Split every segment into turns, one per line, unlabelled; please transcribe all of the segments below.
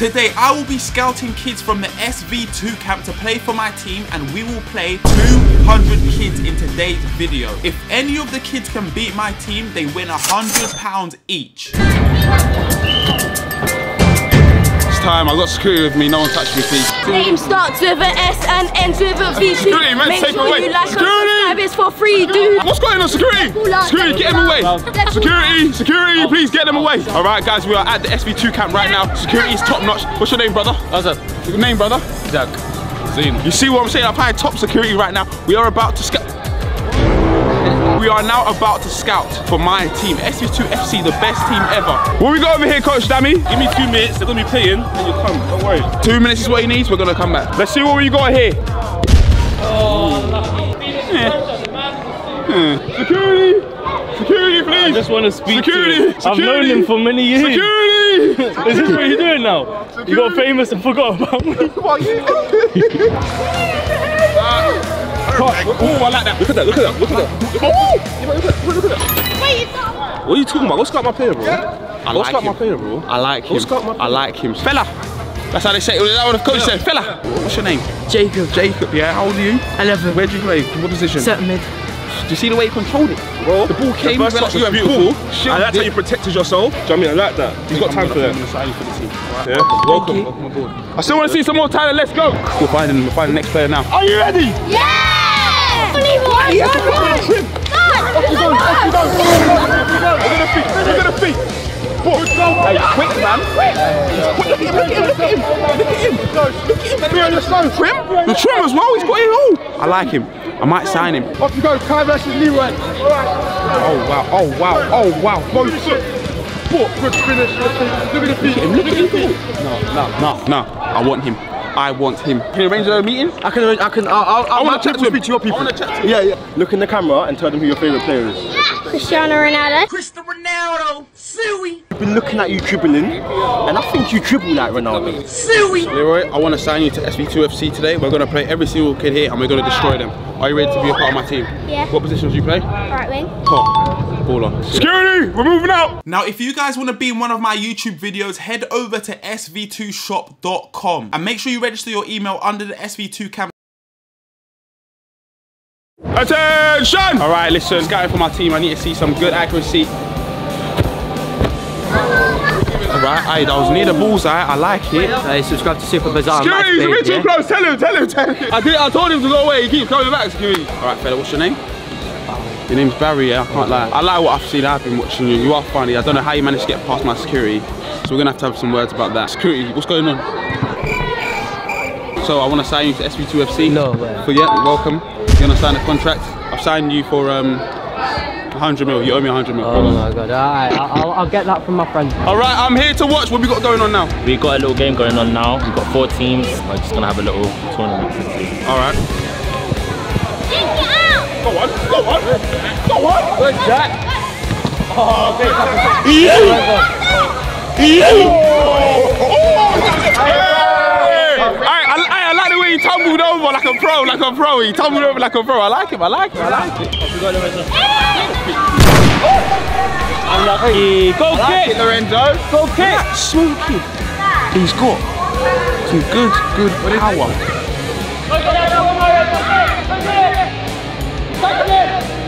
Today I will be scouting kids from the SV2 camp to play for my team and we will play 200 kids in today's video. If any of the kids can beat my team, they win £100 each time. I got security with me. No one touched me, please. Name starts with an S and ends with a V. Security, man, Make take sure away. you like security. and subscribe. It's for free, dude. What's going on, security? Security, get them away. Security, security, please get them away. All right, guys, we are at the SV2 camp right now. Security is top notch. What's your name, brother? Azad. Your name, brother? Zach. You see what I'm saying? I've had top security right now. We are about to... We are now about to scout for my team, SV2 FC, the best team ever. What we got over here, Coach Dammy? Give me two minutes, they're gonna be playing, and you'll come, don't worry. Two minutes is what he needs, we're gonna come back. Let's see what we got here. Oh, yeah. Security! Security, please! I just want to speak Security! To Security. I've known him for many years. Security! is this what you're doing now? Security. You got famous and forgot about me. Perfect. Ooh, oh, I like that. Look at that, look at that, look at that. Oh, look at that. Wait, What are you talking about? What's got my player, bro. I
Go like scout him. my player,
bro. I like him. What's got my player. I like him. Fella. That's how they say it. That what the coach said. Fella. What's your name? Jacob. Jacob, yeah. How old are you? 11. Where do you play? What position? Set mid. Do you see the way he controlled it? Bro, the ball came, the first you went beautiful. Cool. And that's how you protected yourself. Do you know I mean? I like that. He's got time for that. yeah. Welcome. I still want to see some more talent. Let's go. We're finding, we're finding the next player now. Are you ready? Yeah! Don't trim! Off you go, off you go! Off you go, look at the feet, look at the feet! Boy, go! Hey, quick, man! Quick! Look at him, look at him, look at him! Look at him! Look at him! Be on the slow trim! The trim as well, he's got it all! I like him. I might sign him. Off you go, Kai versus Leroy. Oh wow, oh wow, oh wow. Both foot. good finish. Look at the feet. Look at the feet. at him. No, no, no, no. I want him. I want him. Can you arrange a meeting? I can. I can. I'll. I'll I want to speak to your people. I want to chat to Yeah, yeah. Look in the camera and tell them who your favorite player is. Cristiano Ronaldo. Cristiano Ronaldo. Suey. I've been looking at you dribbling, and I think you dribble like Ronaldo. Suey. Leroy, I want to sign you to SV2FC today. We're gonna play every single kid here, and we're gonna destroy them. Are you ready to be a part of my team? Yeah. What positions do you play? Right wing. Ball on. Security, we're moving out. Now, if you guys want to be in one of my YouTube videos, head over to sv2shop.com and make sure you register your email under the SV2 camera. Attention! All right, listen, scouting for my team. I need to see some good accuracy right? Hey, that was near the bullseye. I like it. Hey, subscribe to Super Bizarre. Security, he's a bit too close. Tell him, tell him, tell him. I, did, I told him to go away. He keeps coming back, security. All right, fella, what's your name? Your name's Barry, yeah, I can't lie. I like what I've seen, I've been watching you. You are funny. I don't know how you managed to get past my security. So we're gonna have to have some words about that. Security, what's going on? So I wanna sign you to SV2FC. No way. So yeah, welcome. You're gonna sign a contract. I've signed you for um 100 mil. You owe me 100 mil. Oh my god. All right, I'll, I'll get that from my friend. All right, I'm here to watch. What we got going on now? We got a little game going on now. We've got four teams. We're just gonna have a little tournament. All right. out! Go on, go on, go on. Where's that? Oh, big Ew. Ew. Oh, he tumbled over like a pro, like a pro. He tumbled over like a pro. I like him. I like him. I like him. Unlucky. Go I kick. Like it, Lorenzo. Go kick. Yeah. Swoopy. He's got some good, good what power.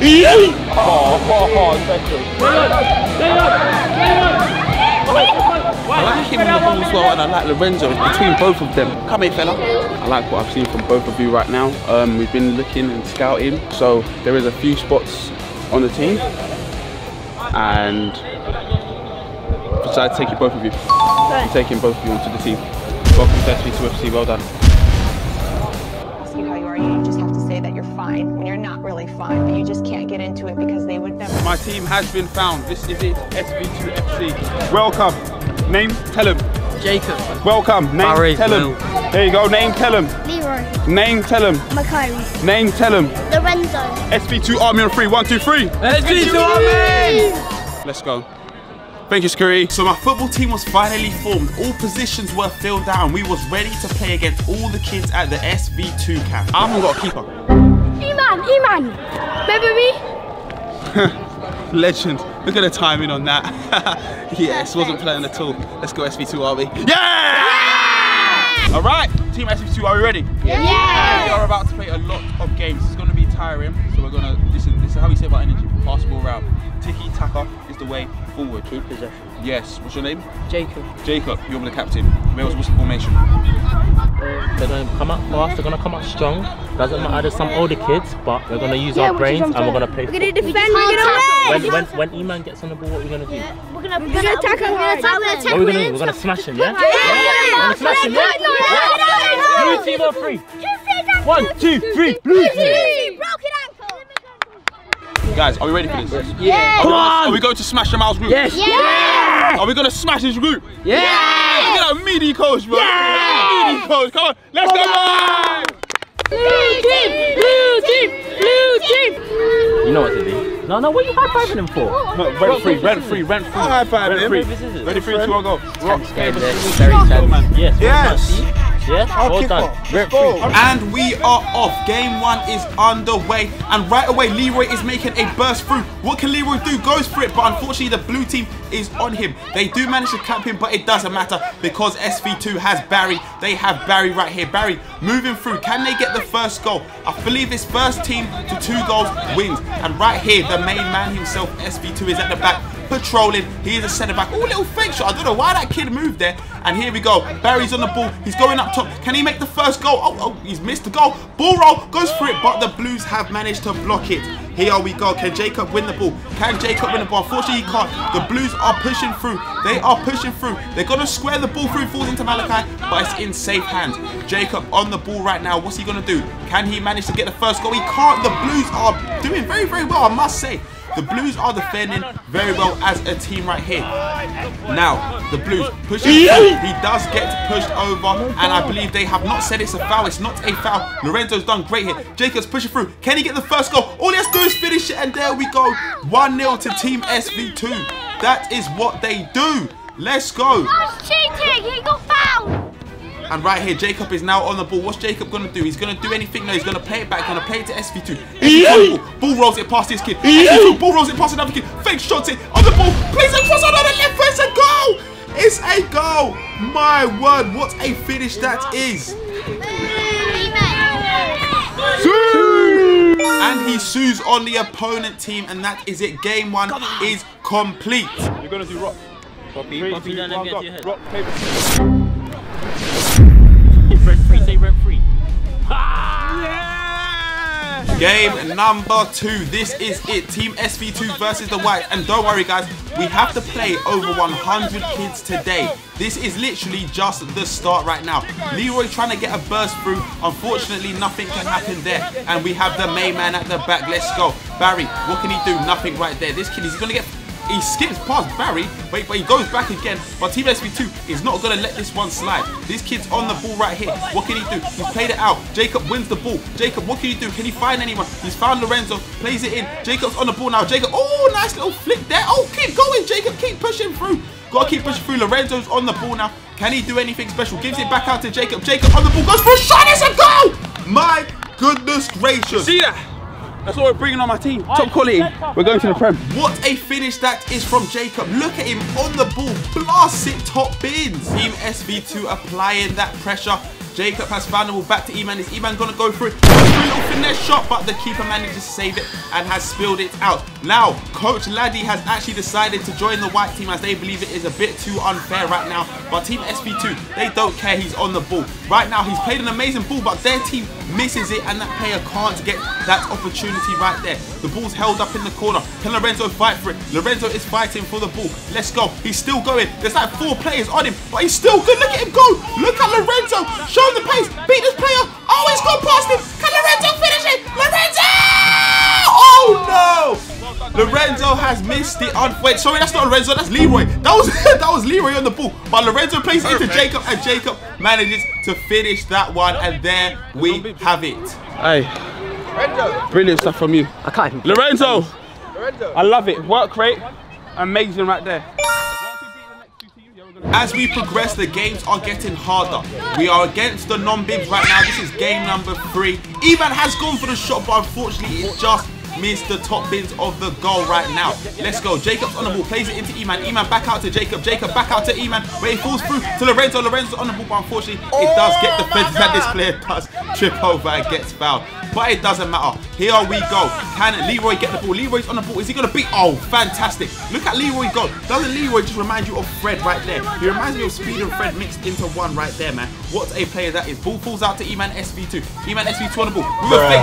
Yeah. Oh, oh, oh, thank I like him on the ball as well and I like Lorenzo, it's between both of them. Come here fella. I like what I've seen from both of you right now. Um, we've been looking and scouting, so there is a few spots on the team and so I'd take you both of you. Right. I'm taking both of you onto the team. Welcome Tessie 2 FC, well done. Ask you how you are, you just have to say that you're fine when you're not really fine, but you just can't get into it because they would never. My team has been found. This is it, SV2 FC. Welcome. Name, tell him. Jacob. Welcome. Name, Barry, tell him. Will. There you go. Name, tell him. Leroy. Name, tell him. Makari. Name, tell him. Lorenzo. SV2 Army on three. One, two, three. SV2 Army! Let's go. Thank you, Scurry. So my football team was finally formed. All positions were filled out and we was ready to play against all the kids at the SV2 camp. I haven't got a keeper. E-man, E-man. Remember me? Legend. Look at the timing on that. yes, wasn't playing at all. Let's go SV2, are we? Yeah! All right, Team SV2, are we ready? Yeah! yeah! We are about to play a lot of games. It's going to be tiring, so we're going to, listen, this is how we save our energy passable route. Tiki Taka is the way forward. Keep possession. Yes. What's your name? Jacob. Jacob, you're the captain. Wales, what's the formation? Uh, they're going to come out fast, they're going to come out strong. Doesn't matter, there's some older kids, but we're going to use yeah, our brains and we're going to play. We're going to defend, we're going to win! When, when, when Eman gets on the ball, what are we going to do? Yeah. We're going to attack him, we're going to attack him. What are we going to do? We're going to smash him, yeah? Yeah! yeah. We're going to smash him, yeah? Blue team on three. One, two, three, blue team! Guys, are we ready for this? Yeah. Come on! Are we going to smash Jamal's group? Yes. Yeah. Are we going to smash his group? Yeah. yeah. at that meaty coach, bro. Yeah. Meaty coach. Come on. Let's go, man. Blue team. Blue team. Blue team. You know what to do. No, no, what are you high-fiving him for? No, rent free, rent free, rent free. high 5 him. Ready, free, two, one, go. Rock. Very excited. Yes. Yes. Yes, I'll well done. And we are off. Game one is underway. And right away, Leroy is making a burst through. What can Leroy do? Goes for it. But unfortunately, the blue team is on him. They do manage to camp him, but it doesn't matter because SV2 has Barry. They have Barry right here. Barry moving through. Can they get the first goal? I believe this first team to two goals wins. And right here, the main man himself, SV2, is at the back patrolling. He is a centre back. Oh, little fake shot. I don't know why that kid moved there. And here we go. Barry's on the ball. He's going up top. Can he make the first goal? Oh, oh he's missed the goal. Ball roll goes for it, but the Blues have managed to block it. Here we go. Can Jacob win the ball? Can Jacob win the ball? Unfortunately, he can't. The Blues are pushing through. They are pushing through. They're going to square the ball through. Falls into Malachi, but it's in safe hands. Jacob on the ball right now. What's he going to do? Can he manage to get the first goal? He can't. The Blues are doing very, very well, I must say. The Blues are defending very well as a team right here. Now, the Blues pushing. He does get pushed over, and I believe they have not said it's a foul. It's not a foul. Lorenzo's done great here. Jacobs pushing through. Can he get the first goal? All he has to do is finish it, and there we go. 1-0 to Team SV2. That is what they do. Let's go. was cheating. He got fouled. And right here, Jacob is now on the ball. What's Jacob going to do? He's going to do anything. No, he's going to play it back. Going to play it to SV2. ball. rolls it past this kid. ball rolls it past another kid. Fake shots it on the ball. Plays across on the left. It's a goal. It's a goal. My word, what a finish that is. And he sues on the opponent team, and that is it. Game one on. is complete. You're going to do rock. Copy, Three, copy, two, one, rock, rock, paper. Game number two. This is it. Team SV2 versus the Whites. And don't worry, guys. We have to play over 100 kids today. This is literally just the start right now. Leroy trying to get a burst through. Unfortunately, nothing can happen there. And we have the main man at the back. Let's go. Barry, what can he do? Nothing right there. This kid, is going to get he skips past Barry, but he, but he goes back again. But Team SV2 is not going to let this one slide. This kid's on the ball right here. What can he do? He's played it out. Jacob wins the ball. Jacob, what can you do? Can he find anyone? He's found Lorenzo, plays it in. Jacob's on the ball now. Jacob, oh, nice little flick there. Oh, keep going, Jacob. Keep pushing through. Gotta keep pushing through. Lorenzo's on the ball now. Can he do anything special? Gives it back out to Jacob. Jacob on the ball goes for a shot. It's a goal! My goodness gracious. You see that? That's what we're bringing on my team. Top quality. We're going to the Prem. What a finish that is from Jacob. Look at him on the ball. Blast it top bins. Team SV2 applying that pressure Jacob has found the ball back to Eman. Is Eman going to go for it? Little finesse shot, but the keeper manages to save it and has spilled it out. Now, Coach Laddie has actually decided to join the white team as they believe it is a bit too unfair right now. But Team SV2, they don't care. He's on the ball. Right now, he's played an amazing ball, but their team misses it and that player can't get that opportunity right there. The ball's held up in the corner. Can Lorenzo fight for it? Lorenzo is fighting for the ball. Let's go. He's still going. There's like four players on him, but he's still good. Look at him go. Look at Lorenzo. Show the pace. Beat this player. Oh, he's gone past him. Can Lorenzo finish it? Lorenzo! Oh, no! Lorenzo has missed it on. Wait, sorry, that's not Lorenzo, that's Leroy. That was that was Leroy on the ball. But Lorenzo plays Perfect. into Jacob, and Jacob manages to finish that one. And there we have it. Hey, Brilliant stuff from you. I can't even. Lorenzo. Lorenzo. I love it. Work rate, amazing right there. As we progress, the games are getting harder. We are against the non-bibs right now. This is game number three. Ivan has gone for the shot, but unfortunately, it just missed the top bins of the goal right now. Let's go. Jacob's on the ball, plays it into Eman. Eman back out to Jacob. Jacob back out to Eman, where he falls through to Lorenzo. Lorenzo on the ball, but unfortunately, it does get defenses that this player does trip over and gets fouled but it doesn't matter. Here we go. Can Leroy get the ball? Leroy's on the ball. Is he going to beat? Oh, fantastic. Look at Leroy go. Doesn't Leroy just remind you of Fred right there? He reminds me of Speed and Fred mixed into one right there, man. What a player that is. Ball falls out to Eman SV2. Eman SV2 on the ball.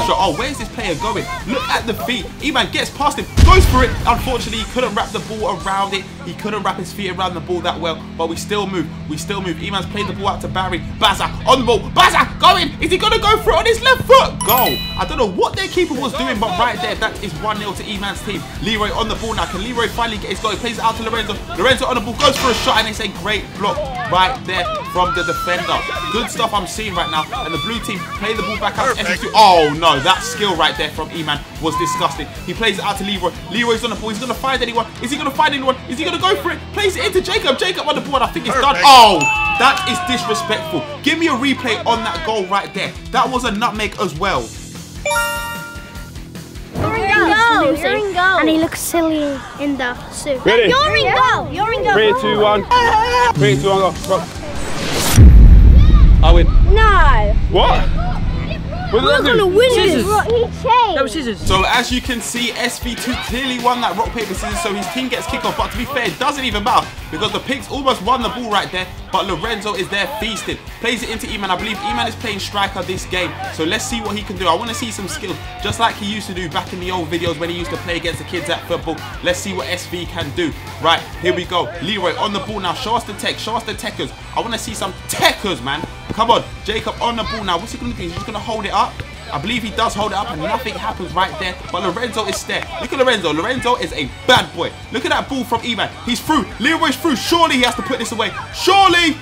shot. Oh, where's this player going? Look at the feet. Eman gets past him. Goes for it. Unfortunately, he couldn't wrap the ball around it. He couldn't wrap his feet around the ball that well, but we still move. We still move. Eman's played the ball out to Barry. Baza on the ball. Baza going. Is he going to go for it on his left foot? Goal. I don't know what their keeper was doing, but right there, that is 1-0 to Eman's team. Leroy on the ball now. Can Leroy finally get his goal? He plays it out to Lorenzo. Lorenzo on the ball goes for a shot, and it's a great block right there from the defender. Good stuff I'm seeing right now. And the blue team play the ball back out to SS2. Oh, no. That skill right there from Eman was disgusting. He plays it out to Leroy. Leroy's on the ball. He's going to find anyone. Is he going to find anyone? Is he going to go for it? Plays it into Jacob. Jacob on the board. I think it's Perfect. done. Oh, that is disrespectful. Give me a replay on that goal right there. That was a nutmeg as well. You're in, you're in goal. And he looks silly in the suit. Ready? You're in goal. You're in goal. Three, two, one. Three, two, one, go. Run. I win. No. What? We're gonna win Scissors. this. He That was scissors. So as you can see, SV2 clearly won that rock, paper, scissors, so his team gets kicked off. But to be fair, it doesn't even matter because the Pigs almost won the ball right there, but Lorenzo is there feasting. Plays it into Eman. I believe Eman is playing striker this game, so let's see what he can do. I want to see some skills, just like he used to do back in the old videos when he used to play against the kids at football. Let's see what SV can do. Right, here we go. Leroy on the ball now. Show us the tech. Show us the techers. I want to see some techers, man. Come on. Jacob on the ball now. What's he going to do? He's just going to hold it up. I believe he does hold it up and nothing happens right there. But Lorenzo is there. Look at Lorenzo. Lorenzo is a bad boy. Look at that ball from Eman. He's through. Leroy's through. Surely he has to put this away. Surely.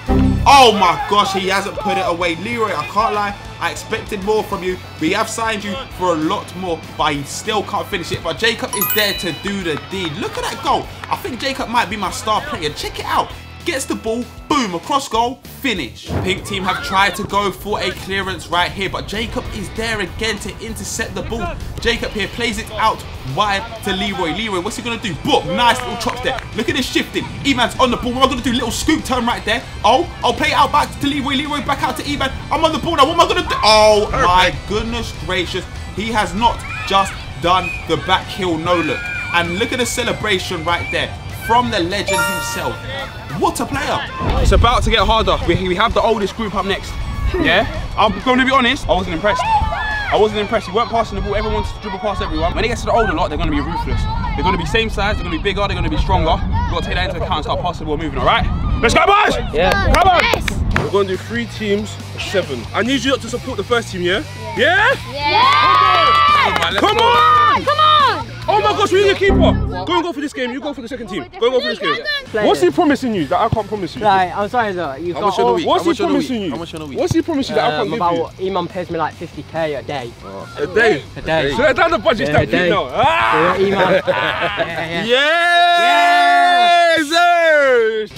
Oh my gosh, he hasn't put it away. Leroy, I can't lie. I expected more from you. We have signed you for a lot more, but he still can't finish it. But Jacob is there to do the deed. Look at that goal. I think Jacob might be my star player. Check it out gets the ball, boom, across goal, finish. Pink team have tried to go for a clearance right here, but Jacob is there again to intercept the ball. Jacob here plays it out wide to Leroy. Leroy, what's he going to do? Boom, nice little chops there. Look at this shifting. Eman's on the ball. What am I going to do? Little scoop turn right there. Oh, I'll play it out back to Leroy. Leroy back out to Eman. I'm on the ball now. What am I going to do? Oh, my goodness gracious. He has not just done the back heel no look. And look at the celebration right there from the legend himself. What a player. It's about to get harder. We, we have the oldest group up next. Yeah? I'm going to be honest, I wasn't impressed. I wasn't impressed. You weren't passing the ball. Everyone wants to dribble past everyone. When it gets to the older lot, they're going to be ruthless. They're going to be same size. They're going to be bigger. They're going to be stronger. You've got to take that into account and start passing the ball moving, all right? Let's go, boys! Yeah. Come on! Yes. We're going to do three teams, seven. I need you to support the first team, yeah? Yeah? Yeah! yeah. yeah. Come on! Come on! Oh my gosh, we need a keeper. Go and go for this game. You go for the second team. Go and go for this game. What's he promising you that I can't promise you? Right, I'm sorry, though. You How much week. What's he promising you? How much on a week? What's he promising you that I can't um, give about, you? Eman pays me like 50k a day. A day? A day. So that's the budget that you know. Ah! Yeah! Yeah!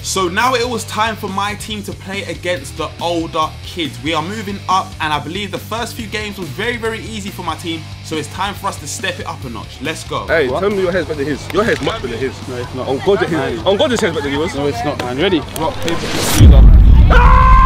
So now it was time for my team to play against the older kids. We are moving up and I believe the first few games was very, very easy for my team. So it's time for us to step it up a notch. Let's go. Hey, what? tell me your head's better than his. Your head's much better than his. No, it's not. On oh, God, his, on oh, God, his head's better than yours. No, it's not, man. Ready? Rock, paper, scissors. Ah!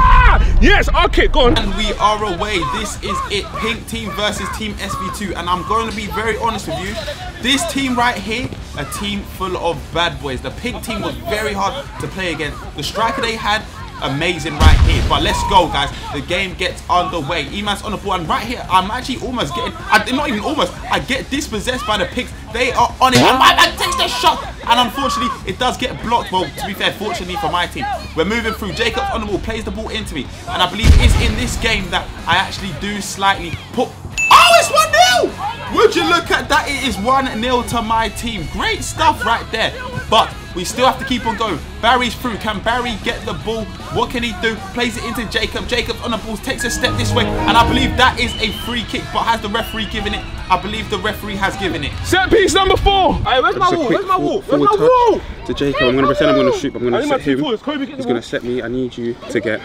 Yes, okay, go on. And we are away. This is it. Pink team versus team SV2. And I'm going to be very honest with you. This team right here, a team full of bad boys. The pink team was very hard to play against. The striker they had amazing right here. But let's go, guys. The game gets underway. Eman's on the ball, and right here, I'm actually almost getting, I, not even almost, I get dispossessed by the picks. They are on it, and my man takes the shot. And unfortunately, it does get blocked. Well, to be fair, fortunately for my team. We're moving through. Jacobs on the ball, plays the ball into me. And I believe it's in this game that I actually do slightly put... Oh, it's 1-0! Would you look at that? It is 1-0 to my team. Great stuff right there. But we still have to keep on going. Barry's through. Can Barry get the ball? What can he do? Plays it into Jacob. Jacob on the ball takes a step this way. And I believe that is a free kick. But has the referee given it? I believe the referee has given it. Set piece number four. Hey, where's my wall? Where's my wall? Where's my wall? To Jacob. I'm going to pretend I'm going to shoot. I'm going to set him. He's going to set me. I need you to get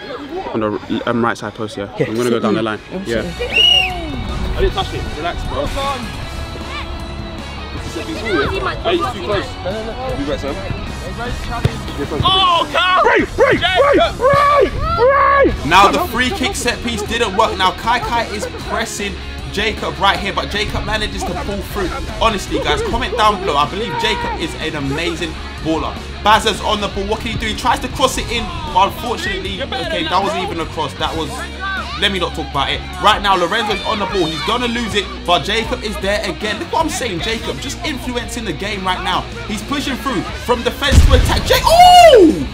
on the um, right side post here. Yeah. I'm going to go down the line. Yeah. I didn't touch it. Relax, bro. Oh, Kai! Right, right, right, right, right! Now the free kick set piece didn't work. Now Kai Kai is pressing Jacob right here, but Jacob manages to pull through. Honestly, guys, comment down below. I believe Jacob is an amazing baller. Bazza's on the ball. What can he do? He tries to cross it in, but unfortunately, okay, that wasn't even a cross. That was let me not talk about it. Right now, Lorenzo's on the ball. He's going to lose it, but Jacob is there again. Look what I'm saying, Jacob. Just influencing the game right now. He's pushing through from defense to attack. Jake, oh!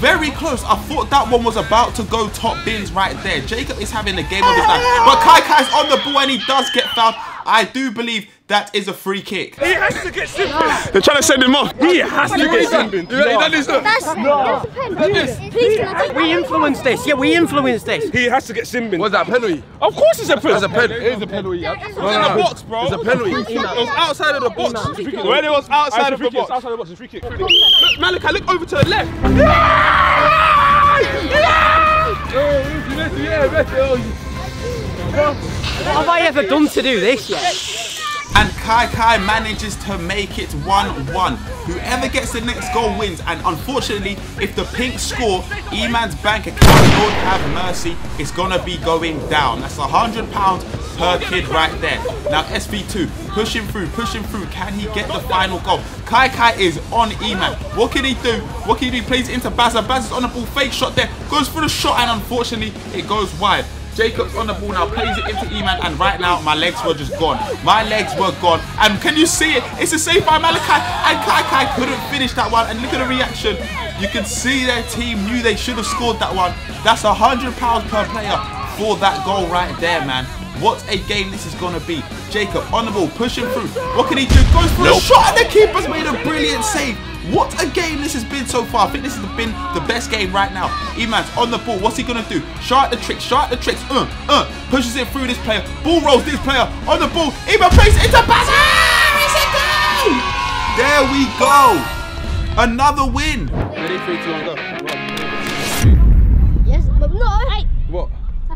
Very close. I thought that one was about to go top bins right there. Jacob is having a game of his life. But Kai Kai's on the ball and he does get fouled. I do believe that is a free kick. He has to get Simbin. They're trying to send him off. He has to get Simbin. No. That is we influenced this. Yeah, we influenced this. He has to get Simbin. Was that a penalty? Of course it's a penalty. It's a penalty. It is a penalty. in the box, bro. It's a penalty. It was outside of the box. When it was outside of the box. Outside of the box. It's free kick. Look, Malachi, look over to the left. Yeah! Yeah! Yeah! What have I ever done to do this yet? And Kai Kai manages to make it 1-1. Whoever gets the next goal wins. And unfortunately, if the Pinks score, Eman's bank account, Lord have mercy, is going to be going down. That's £100 per kid right there. Now SV2, pushing through, pushing through. Can he get the final goal? Kai Kai is on Eman. What can he do? What can he do? He plays into Baza. Baza's on the ball, fake shot there. Goes for the shot and unfortunately, it goes wide. Jacobs on the ball now, plays it into Eman, and right now my legs were just gone. My legs were gone. And can you see it? It's a save by Malachi, and Kai Kai couldn't finish that one. And look at the reaction. You can see their team knew they should have scored that one. That's a £100 per player for that goal right there, man. What a game this is going to be. Jacob on the ball, pushing through. What can he do? Goes for nope. a shot, and the keeper's made a brilliant save. What a game this has been so far. I think this has been the best game right now. Eman's on the ball. What's he going to do? Shark the tricks. Shark the tricks. Uh, uh. Pushes it through this player. Ball rolls this player. On the ball. Eman plays it into Bazza. It's a goal. There we go. Another win. Ready? Three, two, one, go. Yes, but no. Hey. What?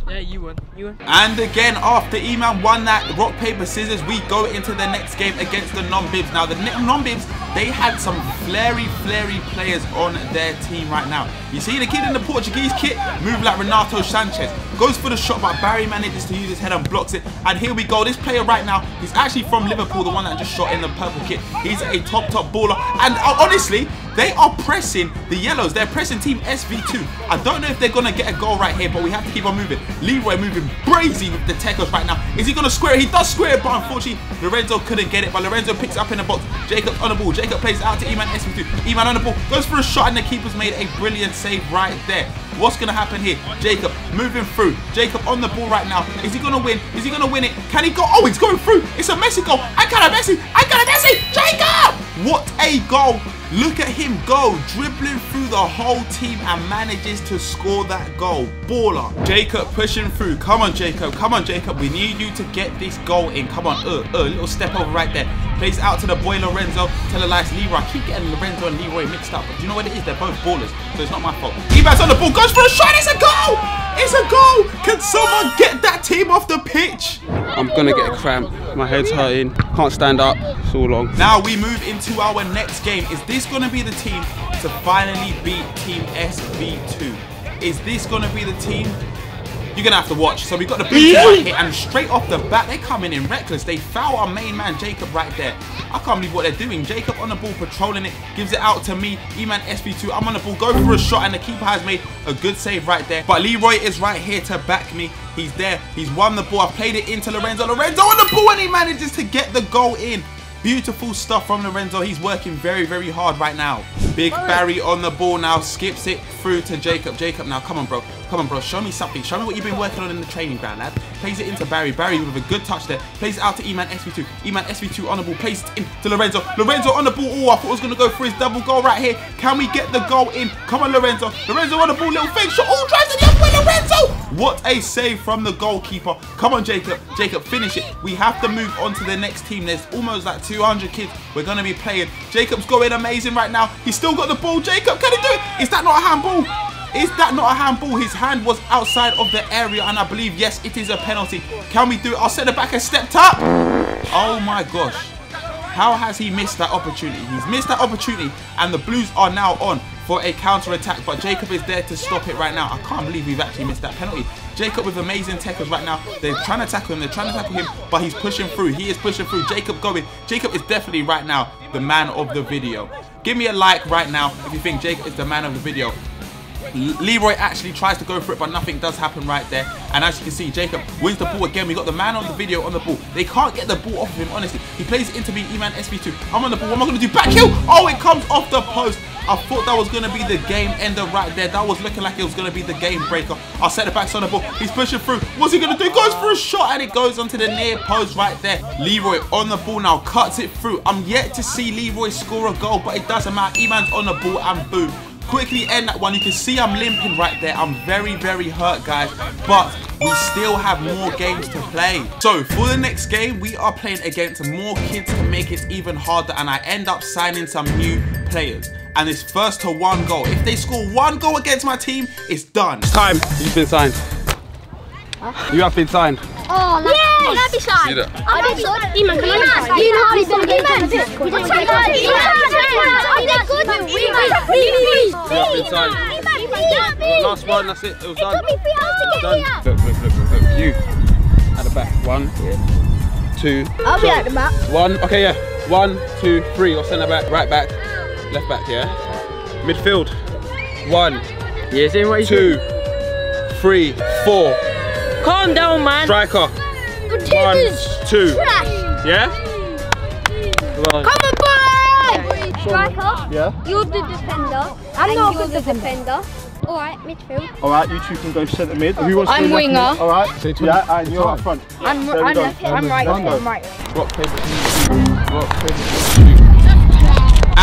Yeah, you won. You won. And again, after Eman won that rock, paper, scissors, we go into the next game against the non-bibs. Now, the non-bibs they had some flary, flary players on their team right now. You see the kid in the Portuguese kit? Move like Renato Sanches goes for the shot, but Barry manages to use his head and blocks it. And here we go. This player right now, he's actually from Liverpool, the one that just shot in the purple kit. He's a top, top baller. And uh, honestly, they are pressing the yellows. They're pressing team SV2. I don't know if they're going to get a goal right here, but we have to keep on moving. Leroy moving crazy with the tackles right now. Is he going to square it? He does square it, but unfortunately, Lorenzo couldn't get it. But Lorenzo picks up in the box. Jacob on the ball. Jacob plays out to Eman SV2. Eman on the ball. Goes for a shot, and the keeper's made a brilliant save right there. What's going to happen here? Jacob moving through through. Jacob on the ball right now. Is he going to win? Is he going to win it? Can he go? Oh, he's going through. It's a Messi goal. I got a Messi. I got a Messi. Jacob! What a goal. Look at him go, dribbling through the whole team and manages to score that goal. Baller. Jacob pushing through. Come on, Jacob. Come on, Jacob. We need you to get this goal in. Come on. Uh, uh, little step over right there. Plays out to the boy Lorenzo. Telelikes Leroy. I keep getting Lorenzo and Leroy mixed up. But do you know what it is? They're both ballers, so it's not my fault. Ebats on the ball. Goes for a shot. It's a goal! It's a goal! Can someone get that team off the pitch? I'm gonna get a cramp. My head's hurting. Can't stand up. It's all long. Now we move into our next game. Is this gonna be the team to finally beat Team SV2? Is this gonna be the team you're going to have to watch. So we got the big right here, and straight off the bat, they come in in reckless. They foul our main man, Jacob, right there. I can't believe what they're doing. Jacob on the ball, patrolling it, gives it out to me. E-Man SV2, I'm on the ball, go for a shot, and the keeper has made a good save right there. But Leroy is right here to back me. He's there. He's won the ball. I've played it into Lorenzo. Lorenzo on the ball, and he manages to get the goal in. Beautiful stuff from Lorenzo. He's working very, very hard right now. Big Barry on the ball now, skips it through to Jacob. Jacob now, come on, bro. Come on, bro. Show me something. Show me what you've been working on in the training ground, lad. Plays it into Barry. Barry with a good touch there. Plays it out to Eman SV2. Eman SV2 on the ball. Plays it in to Lorenzo. Lorenzo on the ball. Oh, I thought it was going to go for his double goal right here. Can we get the goal in? Come on, Lorenzo. Lorenzo on the ball. Little fake shot. Oh, drives it the other way, Lorenzo. What a save from the goalkeeper. Come on, Jacob. Jacob, finish it. We have to move on to the next team. There's almost like 200 kids we're going to be playing. Jacob's going amazing right now. He's still still got the ball. Jacob, can he do it? Is that not a handball? Is that not a handball? His hand was outside of the area, and I believe, yes, it is a penalty. Can we do it? I'll send it back and stepped up. Oh my gosh. How has he missed that opportunity? He's missed that opportunity, and the Blues are now on for a counter attack, but Jacob is there to stop it right now. I can't believe we've actually missed that penalty. Jacob with amazing tackles right now. They're trying to tackle him. They're trying to tackle him, but he's pushing through. He is pushing through. Jacob going. Jacob is definitely right now the man of the video. Give me a like right now if you think Jacob is the man of the video. Leroy actually tries to go for it, but nothing does happen right there. And as you can see, Jacob wins the ball again. We got the man on the video on the ball. They can't get the ball off of him, honestly. He plays into me, E-Man SV2. I'm on the ball. What am I going to do? Back heel! Oh, it comes off the post. I thought that was going to be the game ender right there. That was looking like it was going to be the game breaker. I set the backs on the ball. He's pushing through. What's he going to do? Goes for a shot and it goes onto the near post right there. Leroy on the ball now. Cuts it through. I'm yet to see Leroy score a goal, but it doesn't matter. Eman's on the ball and boom. Quickly end that one. You can see I'm limping right there. I'm very, very hurt, guys. But we still have more games to play. So for the next game, we are playing against more kids to make it even harder and I end up signing some new players and it's first to one goal. If they score one goal against my team, it's done. It's time. You've been signed. You have been signed. Oh, yes! I've Yes! Signed. I'm not signed. Demon, can I be signed? You know how he's going to get it. Demon, Demon, Demon, Demon, Demon, Demon, Demon, Demon, Demon, Demon, Demon, Demon, Demon, Demon, Last one, that's it. It was done. It took me three hours to get done. here. not look, look, look, look. You at the back. One, two. I'll be at the back. One. Okay, yeah. One, two, three. not centre back, right back left back, yeah? Midfield, one, yeah, is what two, doing? three, four. Calm down, man. Striker, one, two. Trash. Yeah? Come on. boy! Striker, yeah? you're the defender. I'm not you're the defender. defender. Alright, midfield. Alright, you two can go centre mid. Who wants I'm to winger. Alright, yeah, and you're up front. I'm, I'm, left, I'm right. I'm right. Rock, paper, scissors. Rock, paper, scissors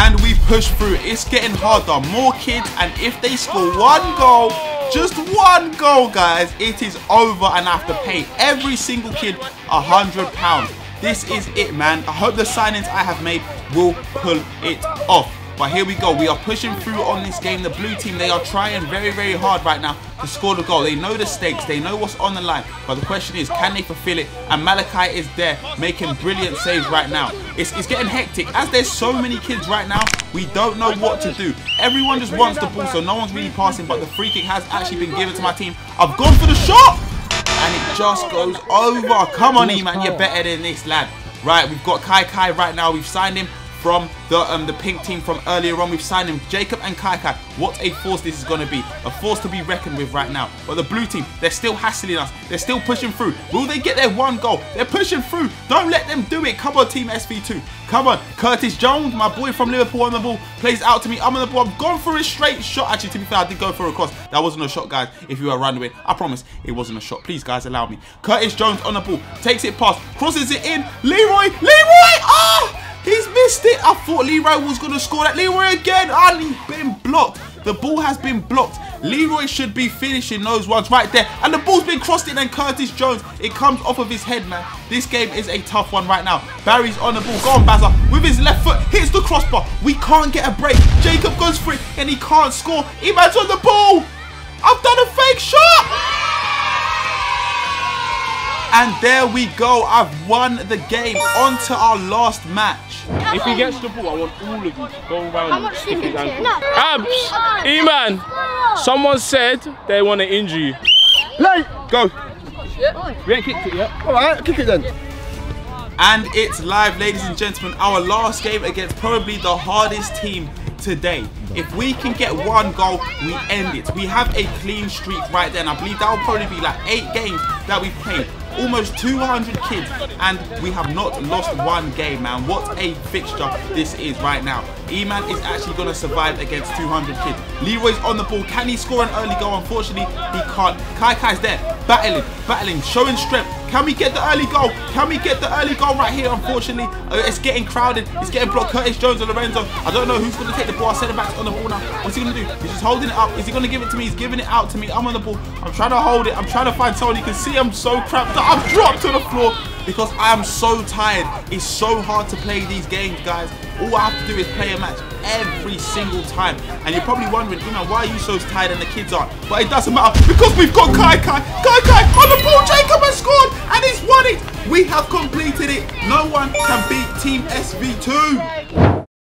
and we push through. It's getting harder. More kids, and if they score one goal, just one goal, guys, it is over, and I have to pay every single kid a hundred pounds. This is it, man. I hope the signings I have made will pull it off. But here we go. We are pushing through on this game. The blue team, they are trying very, very hard right now to score the goal. They know the stakes. They know what's on the line. But the question is, can they fulfill it? And Malachi is there making brilliant saves right now. It's, it's getting hectic. As there's so many kids right now, we don't know what to do. Everyone just wants the ball, so no one's really passing. But the free kick has actually been given to my team. I've gone for the shot! And it just goes over. Come on, E-Man. You're better than this, lad. Right, we've got Kai Kai right now. We've signed him from the um, the pink team from earlier on. We've signed him, Jacob and Kai What a force this is going to be. A force to be reckoned with right now. But the blue team, they're still hassling us. They're still pushing through. Will they get their one goal? They're pushing through. Don't let them do it. Come on, Team SV2. Come on. Curtis Jones, my boy from Liverpool on the ball, plays out to me. I'm on the ball. i am gone for a straight shot. Actually, to be fair, I did go for a cross. That wasn't a shot, guys. If you were running, I promise it wasn't a shot. Please, guys, allow me. Curtis Jones on the ball. Takes it past. Crosses it in. Leroy. Leroy. Oh! He's missed it. I thought Leroy was going to score that. Leroy again. And ah, he's been blocked. The ball has been blocked. Leroy should be finishing those ones right there. And the ball's been crossed in and Curtis Jones, it comes off of his head, man. This game is a tough one right now. Barry's on the ball. Go on, Bazza. With his left foot, hits the crossbar. We can't get a break. Jacob goes for it and he can't score. Eman's on the ball. I've done a fake shot. And there we go. I've won the game. On to our last match. If he gets the ball, I want all of you to go around How much No. Abs! E-man! Someone said they want to injure you. Play! Go! We ain't kicked it yet. Alright, kick it then. And it's live, ladies and gentlemen. Our last game against probably the hardest team today. If we can get one goal, we end it. We have a clean streak right there, and I believe that will probably be like eight games that we've played almost 200 kids, and we have not lost one game, man. What a fixture this is right now. Eman is actually going to survive against 200 kids. Leroy's on the ball. Can he score an early goal? Unfortunately, he can't. Kai Kai's there battling, battling, showing strength. Can we get the early goal? Can we get the early goal right here, unfortunately? Uh, it's getting crowded. It's getting blocked. Curtis Jones and Lorenzo. I don't know who's going to take the ball. I back's on the ball now. What's he going to do? He's just holding it up. Is he going to give it to me? He's giving it out to me. I'm on the ball. I'm trying to hold it. I'm trying to find someone. You can see I'm so cramped. i have dropped to the floor because I'm so tired. It's so hard to play these games, guys. All I have to do is play a match every single time. And you're probably wondering, you know, why are you so tired and the kids aren't? But it doesn't matter because we've got Kai Kai. Kai Kai on the ball. Jacob has scored and he's won it. We have completed it. No one can beat Team SV2.